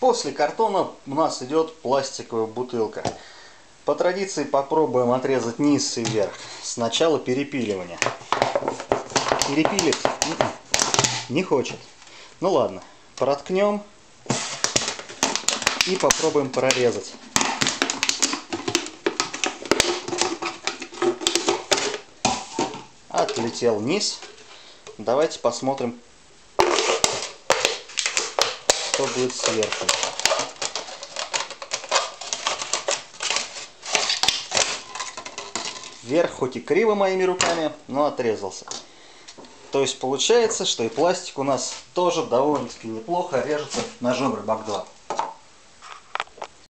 После картона у нас идет пластиковая бутылка. По традиции попробуем отрезать низ и вверх. Сначала перепиливание. Перепилит? М-м. Не хочет. Ну ладно, проткнем и попробуем прорезать. Отлетел низ. Давайте посмотрим, что будет сверху. Вверх хоть и криво моими руками, но отрезался. То есть получается, что и пластик у нас тоже довольно-таки неплохо режется ножом рыбак 2.